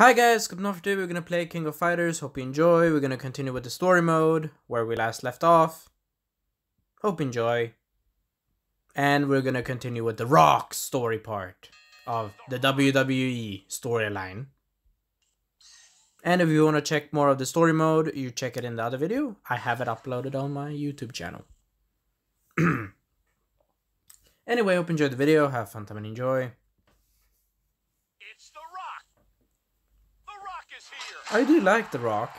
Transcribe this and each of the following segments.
Hi guys, good enough today we're gonna play King of Fighters, hope you enjoy, we're gonna continue with the story mode, where we last left off. Hope you enjoy. And we're gonna continue with the Rock story part of the WWE storyline. And if you wanna check more of the story mode, you check it in the other video. I have it uploaded on my YouTube channel. anyway, hope you enjoyed the video, have fun time and enjoy. It's The Rock. The Rock is here. I do like The Rock,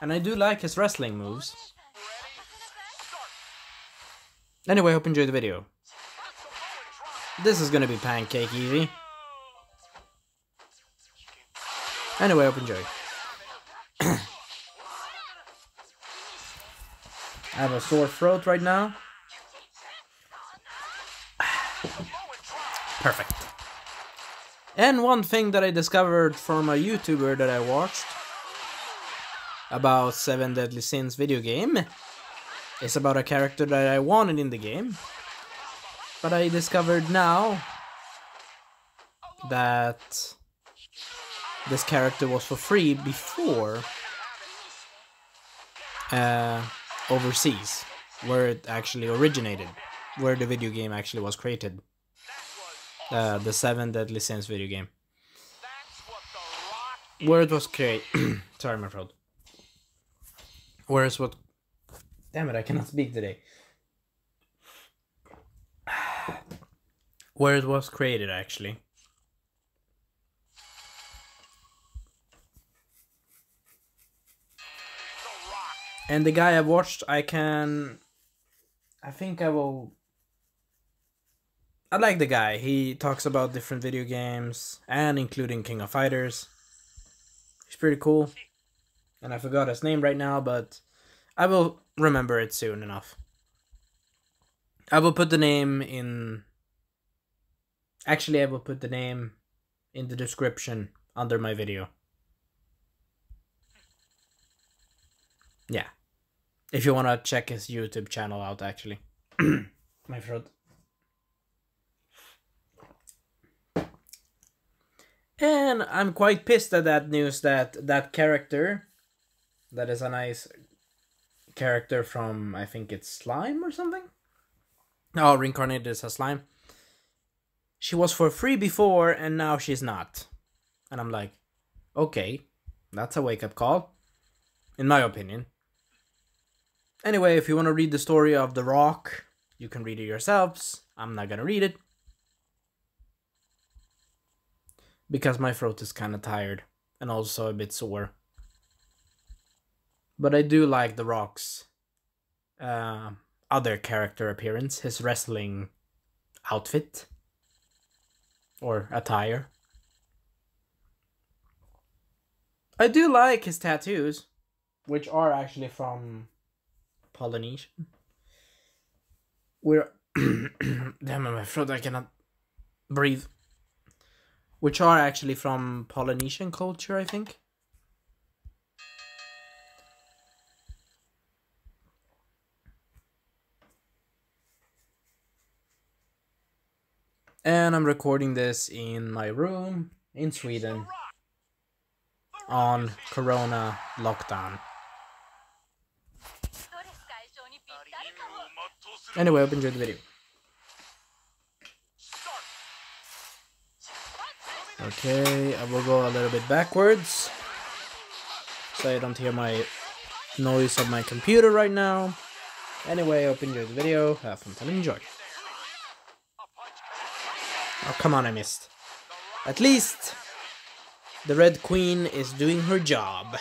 and I do like his wrestling moves. Anyway, hope you enjoyed the video. This is gonna be pancake easy. Anyway, hope you enjoy. I have a sore throat right now. Perfect. And one thing that I discovered from a YouTuber that I watched about Seven Deadly Sins video game It's about a character that I wanted in the game. But I discovered now that this character was for free before uh, overseas, where it actually originated, where the video game actually was created uh, the Seven Deadly Sins video game, where it was created. Sorry, my throat. Where is what? Damn it! I cannot hmm. speak today. Where it was created, actually. And the guy I watched, I can. I think I will. I like the guy. He talks about different video games and including King of Fighters. He's pretty cool. And I forgot his name right now, but I will remember it soon enough. I will put the name in. Actually, I will put the name in the description under my video. Yeah. If you want to check his YouTube channel out, actually. my throat. And I'm quite pissed at that news that that character, that is a nice character from, I think it's Slime or something? Oh, Reincarnated as a Slime. She was for free before and now she's not. And I'm like, okay, that's a wake up call, in my opinion. Anyway, if you want to read the story of The Rock, you can read it yourselves. I'm not gonna read it. Because my throat is kind of tired and also a bit sore. But I do like The Rock's uh, other character appearance, his wrestling outfit or attire. I do like his tattoos, which are actually from Polynesian. We're damn my throat, I cannot breathe. Which are actually from Polynesian culture, I think. And I'm recording this in my room in Sweden on Corona lockdown. Anyway, hope you enjoyed the video. Okay, I will go a little bit backwards so I don't hear my noise of my computer right now. Anyway, hope you enjoyed the video. Have fun and enjoy. Come on, I missed. At least the Red Queen is doing her job.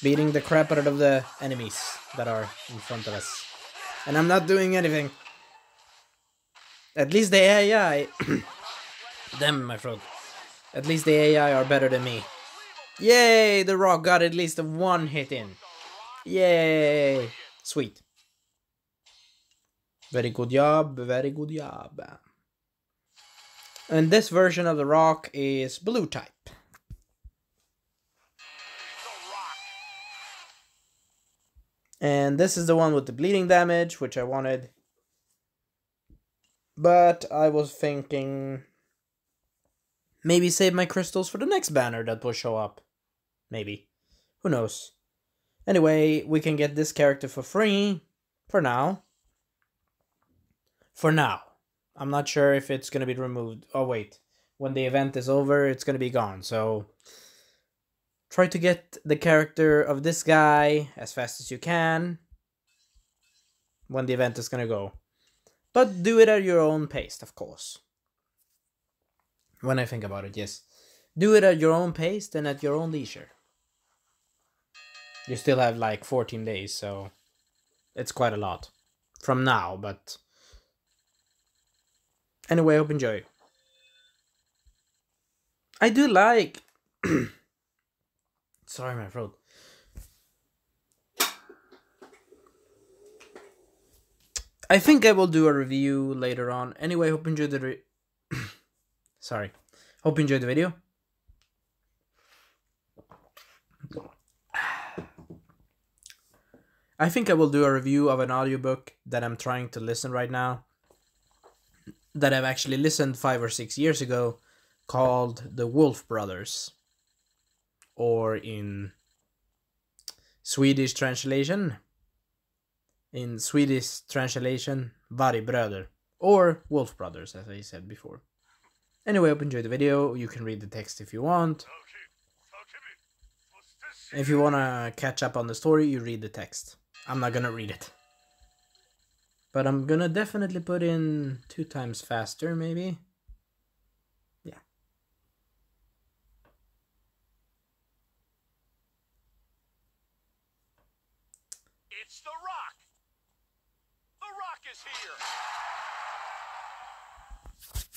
Beating the crap out of the enemies that are in front of us. And I'm not doing anything. At least the AI. Damn my frog. At least the AI are better than me. Yay! The Rock got at least one hit in. Yay! Sweet. Very good job, very good job. And this version of the Rock is blue type. And this is the one with the bleeding damage, which I wanted. But I was thinking maybe save my crystals for the next banner that will show up. Maybe. Who knows? Anyway, we can get this character for free for now. For now. I'm not sure if it's going to be removed. Oh, wait. When the event is over, it's going to be gone. So try to get the character of this guy as fast as you can when the event is going to go. But do it at your own pace, of course. When I think about it, yes. Do it at your own pace and at your own leisure. You still have like 14 days, so it's quite a lot from now, but anyway, I hope you enjoy. I do like. Sorry, my throat. I think I will do a review later on. Anyway, hope you enjoyed the. Sorry. Hope you enjoyed the video. I think I will do a review of an audiobook that I'm trying to listen right now. That I've actually listened five or six years ago called The Wolf Brothers. Or in Swedish translation. In Swedish translation, Vargbröder. Or Wolf Brothers, as I said before. Anyway, hope you enjoyed the video. You can read the text if you want. If you wanna catch up on the story, you read the text. I'm not gonna read it. But I'm gonna definitely put in two times faster, maybe. Yeah. It's The Rock. The Rock is here.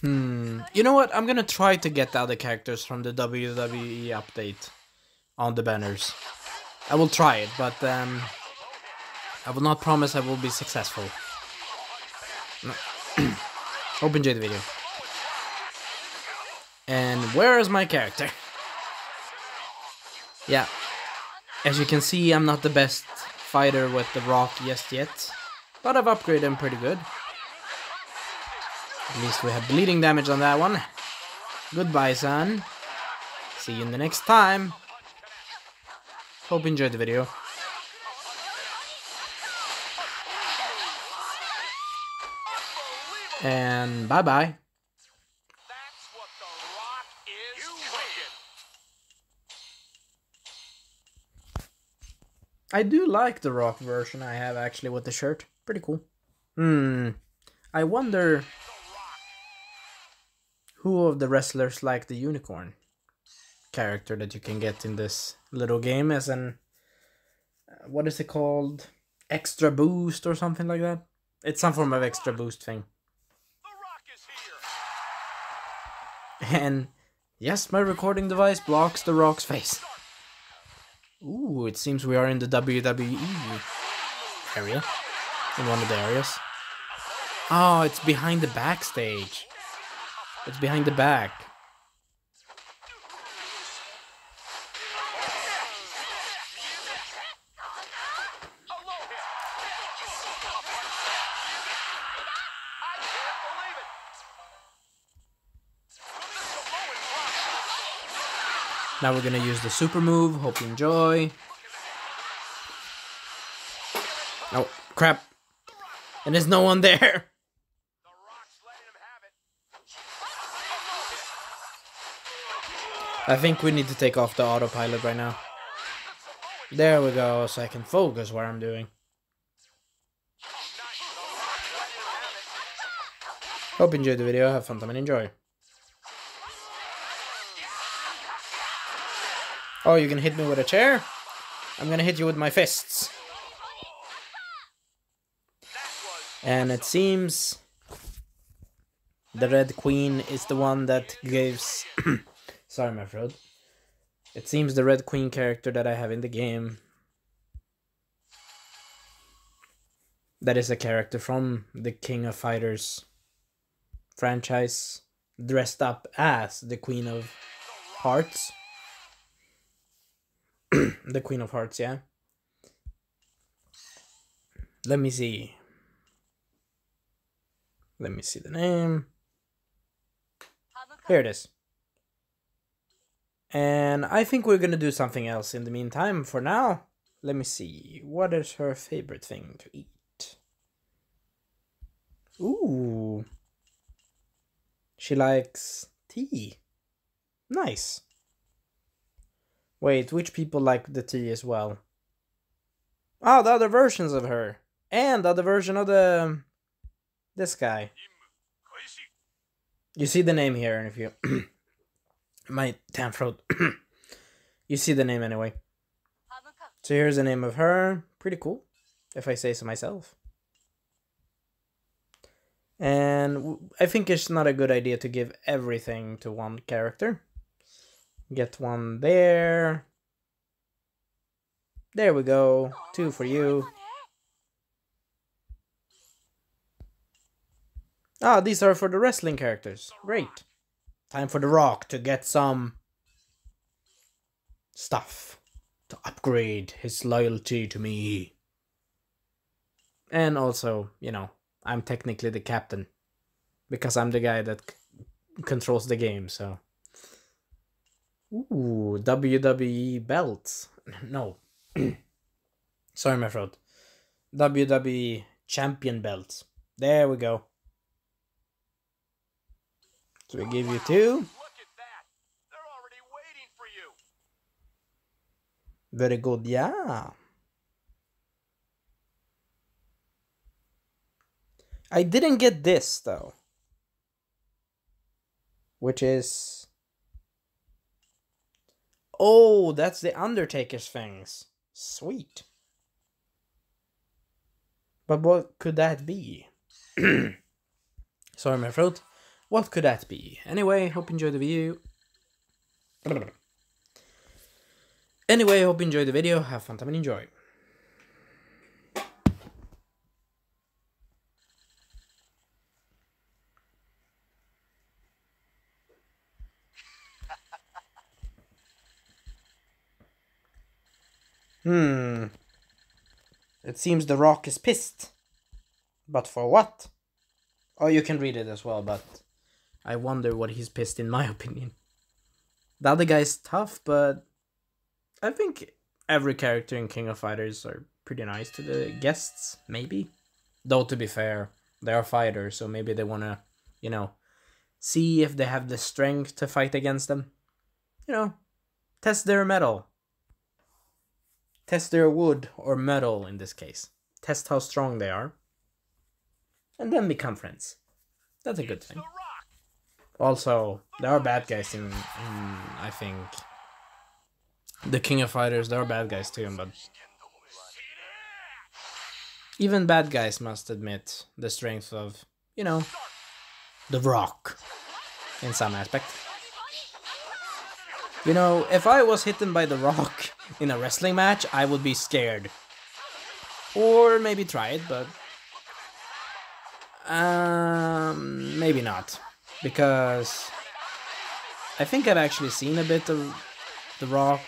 Hmm. You know what? I'm gonna try to get the other characters from the WWE update on the banners. I will try it, but um, I will not promise I will be successful. No. Enjoyed the video. And where is my character? Yeah. As you can see, I'm not the best fighter with the rock just yet. But I've upgraded him pretty good. At least we have bleeding damage on that one. Goodbye, son. See you in the next time. Hope you enjoyed the video. And bye bye. That's what The Rock is cooking. I do like the rock version I have actually with the shirt. Pretty cool. Hmm. I wonder who of the wrestlers like the unicorn character that you can get in this little game as an uh, what is it called? Extra boost or something like that. It's some form of extra boost thing. The Rock is here. And yes, my recording device blocks the rock's face. Ooh, it seems we are in the WWE area. In one of the areas. Oh, it's behind the backstage. It's behind the back. Now we're gonna use the super move. Hope you enjoy. Oh, crap. And there's no one there. I think we need to take off the autopilot right now. There we go, so I can focus what I'm doing. Hope you enjoyed the video. Have fun time and enjoy. Oh, you can hit me with a chair? I'm gonna hit you with my fists. And it seems the Red Queen is the one that gives. Sorry, my throat. It seems the Red Queen character that I have in the game. That is a character from the King of Fighters franchise, dressed up as the Queen of Hearts. the Queen of Hearts, yeah. Let me see. Let me see the name. Here it is. And I think we're gonna do something else in the meantime. For now, let me see. What is her favorite thing to eat? Ooh. She likes tea. Nice. Wait, which people like the tea as well? Oh, the other versions of her. And the other version of the... Um, this guy. You see the name here, and if you... My damn throat. you see the name anyway. So here's the name of her. Pretty cool, if I say so myself. And I think it's not a good idea to give everything to one character. Get one there. There we go. Two for you. Ah, these are for the wrestling characters. Great. Time for The Rock to get some stuff to upgrade his loyalty to me. And also, you know, I'm technically the captain because I'm the guy that controls the game, so. Ooh, WWE belts. No. Sorry, my throat. WWE champion belts. There we go. So we give you two. Look at that! They're already waiting for you! Very good, yeah. I didn't get this though. Which is. Oh, that's the Undertaker's things. Sweet. But what could that be? Sorry, my throat. What could that be? Anyway, hope you enjoyed the video. Anyway, hope you enjoyed the video. Have fun time and enjoy. Hmm. It seems The Rock is pissed. But for what? Oh, you can read it as well, but I wonder what he's pissed in my opinion. The other guy's tough, but I think every character in King of Fighters are pretty nice to the guests, maybe. Though to be fair, they are fighters, so maybe they wanna, you know, see if they have the strength to fight against them. You know, test their metal. Test their wood or metal in this case. Test how strong they are. And then become friends. That's a good thing. Also, there are bad guys in, in I think, the King of Fighters. There are bad guys too, but even bad guys must admit the strength of, you know, the Rock in some aspect. You know, if I was hitten by the Rock in a wrestling match, I would be scared. Or maybe try it, but um, maybe not, because I think I've actually seen a bit of The Rock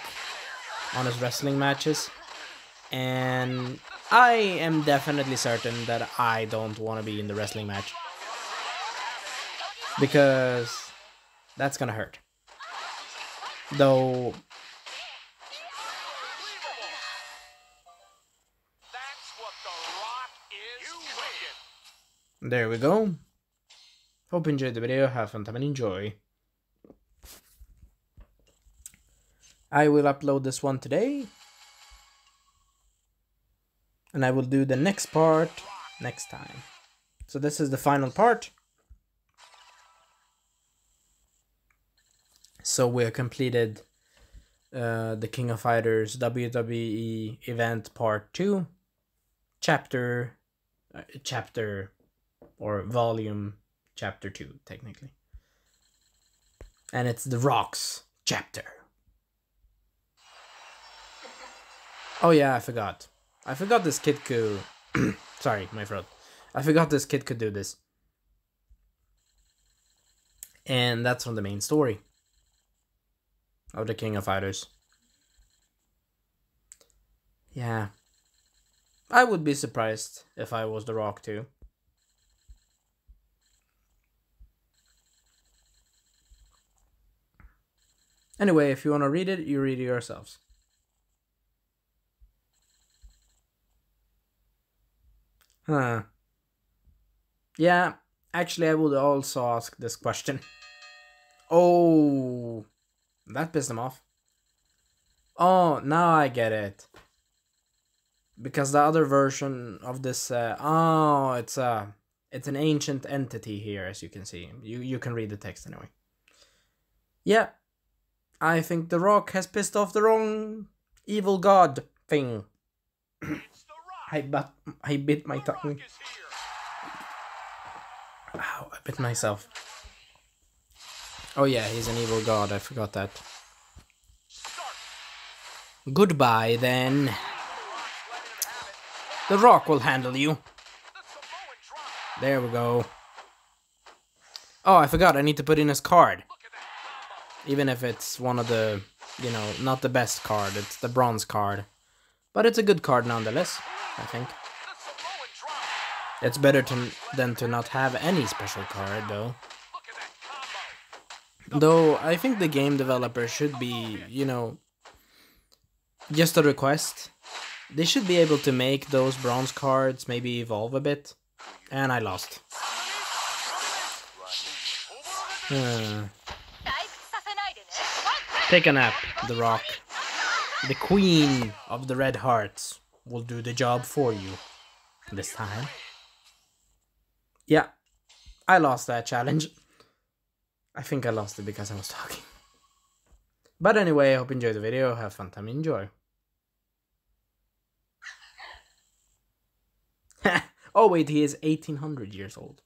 on his wrestling matches, and I am definitely certain that I don't want to be in the wrestling match because that's gonna hurt. Though! There we go. Hope you enjoyed the video. Have fun time and enjoy. I will upload this one today. And I will do the next part next time. So this is the final part. So we completed uh, the King of Fighters WWE event part 2. Chapter uh, chapter or volume chapter 2 technically. And it's the rocks chapter. Oh yeah i forgot. I forgot this kid could sorry my throat. I forgot this kid could do this. And that's from the main story of the king of fighters yeah i would be surprised if i was the rock too Anyway, if you want to read it, you read it yourselves. Huh. Yeah, actually, I would also ask this question. Oh, that pissed him off. Oh, now I get it. Because the other version of this, uh, oh, it's a, it's an ancient entity here, as you can see. You you can read the text anyway. Yeah, I think the Rock has pissed off the wrong evil god thing. It's the rock. I but I bit my tongue. Ow, I bit myself. Oh yeah, he's an evil god. I forgot that. Goodbye then. The rock. Will handle you. There we go. Oh, I forgot. I need to put in his card. Even if it's one of the, you know, not the best card. It's the bronze card. But it's a good card nonetheless, I think. It's better to, than to not have any special card, though. Look at that combo. Though I think the game developer should be, you know, just a request. They should be able to make those bronze cards maybe evolve a bit. And I lost. Hmm. Take a nap, The Rock. The Queen of the Red Hearts will do the job for you this time. Yeah, I lost that challenge. I think I lost it because I was talking. But anyway, I hope you enjoyed the video. Have fun time. Enjoy. oh wait, he is 1800 years old.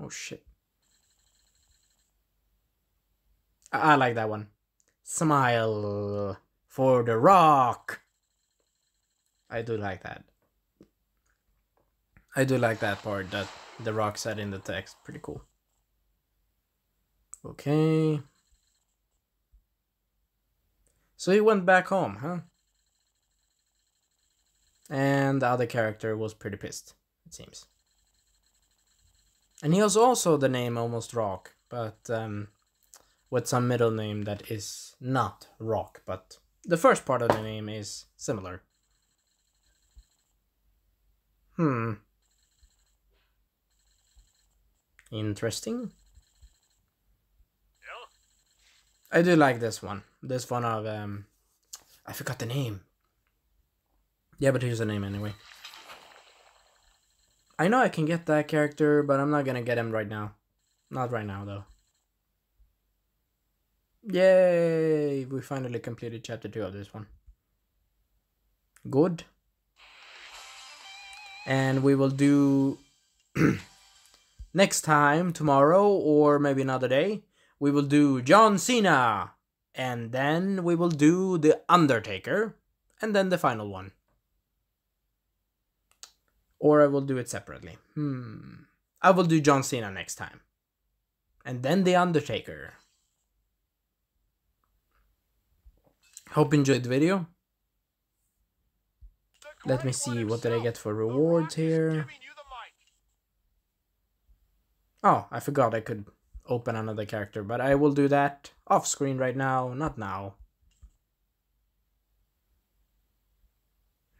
Oh shit. I, I like that one. Smile for the rock. I do like that. I do like that part that the rock said in the text. Pretty cool. Okay. So he went back home, huh? And the other character was pretty pissed, it seems. And he has also the name almost Rock, but um, with some middle name that is not Rock, but the first part of the name is similar. Hmm. Interesting. Yeah. I do like this one. This one of um I forgot the name. Yeah, but here's the name anyway. I know I can get that character, but I'm not gonna get him right now. Not right now though. Yay! We finally completed chapter 2 of this one. Good. And we will do next time, tomorrow, or maybe another day, we will do John Cena. And then we will do The Undertaker. And then the final one. Or I will do it separately. Hmm. I will do John Cena next time. And then The Undertaker. Hope you enjoyed the video. Let me see, what did I get for rewards here? Oh, I forgot I could open another character, but I will do that off screen right now, not now.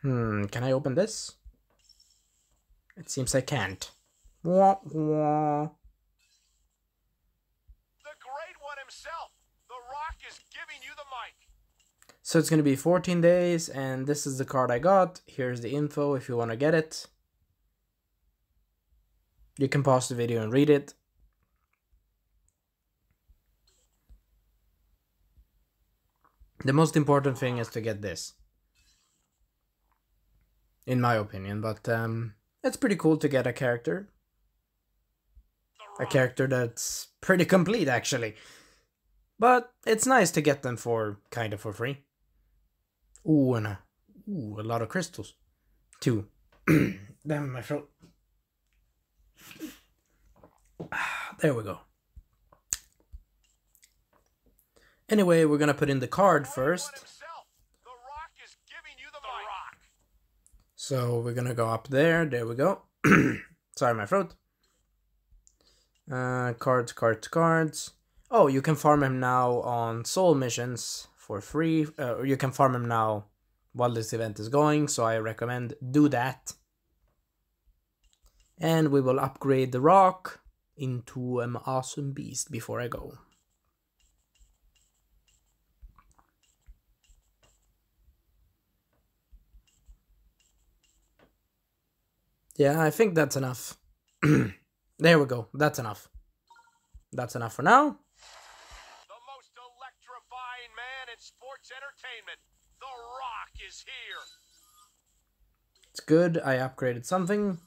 Hmm, can I open this? It seems I can't. Wah, wah. The great one himself. The Rock is giving you the mic. So it's gonna be 14 days, and this is the card I got. Here's the info if you wanna get it. You can pause the video and read it. The most important thing is to get this. In my opinion, but um, it's pretty cool to get a character. A character that's pretty complete, actually. But it's nice to get them for kind of for free. Ooh, and a, ooh, a lot of crystals. Two. Damn, my throat. Ah, There we go. Anyway, we're gonna put in the card first. So we're gonna go up there. There we go. Sorry, my throat. Uh, cards, cards, cards. Oh, you can farm him now on soul missions for free, uh, you can farm him now while this event is going, so I recommend do that. And we will upgrade the rock into an awesome beast before I go. Yeah, I think that's enough. there we go. That's enough. That's enough for now. The most electrifying man in sports entertainment. The Rock is here. It's good. I upgraded something.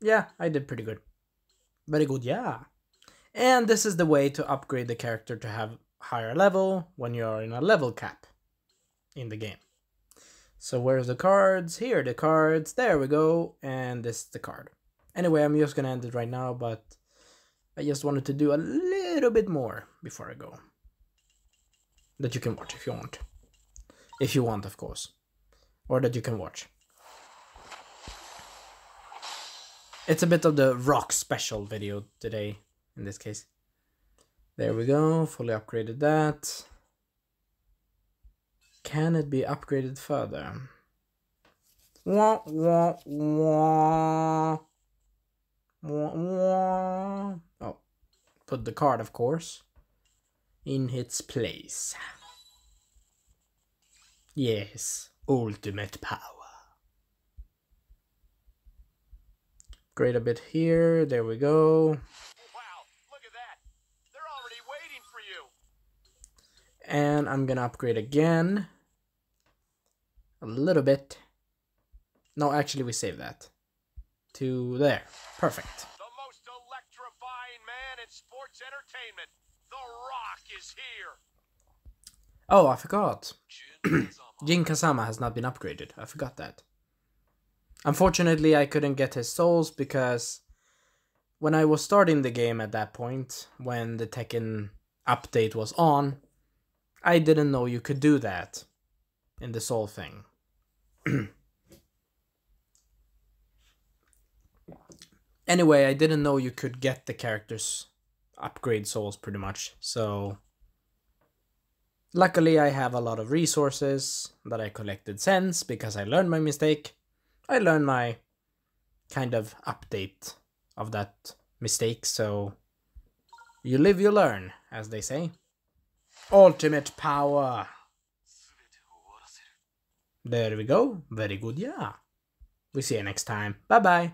Yeah, I did pretty good. Very good, yeah. And this is the way to upgrade the character to have higher level when you're in a level cap in the game. So where's the cards? Here the cards. There we go. And this is the card. Anyway, I'm just gonna end it right now, but I just wanted to do a little bit more before I go. That you can watch if you want. If you want, of course. Or that you can watch. It's a bit of the rock special video today, in this case. There we go, fully upgraded that. Can it be upgraded further? Wah, wah, wah. Wah, wah. Oh, put the card, of course, in its place. Yes, ultimate power. Upgrade a bit here. There we go. Wow, look at that. They're already waiting for you. And I'm gonna upgrade again. A little bit. No, actually, we save that. To there. Perfect. The most electrifying man in sports entertainment. The Rock is here. Oh, I forgot. Jin Kazama has not been upgraded. I forgot that. Unfortunately, I couldn't get his souls because when I was starting the game at that point, when the Tekken update was on, I didn't know you could do that in this whole thing. anyway, I didn't know you could get the characters upgrade souls pretty much. So luckily I have a lot of resources that I collected since because I learned my mistake. I learned my kind of update of that mistake, so you live you learn, as they say. Ultimate power. There we go. Very good, yeah. We see you next time. Bye bye.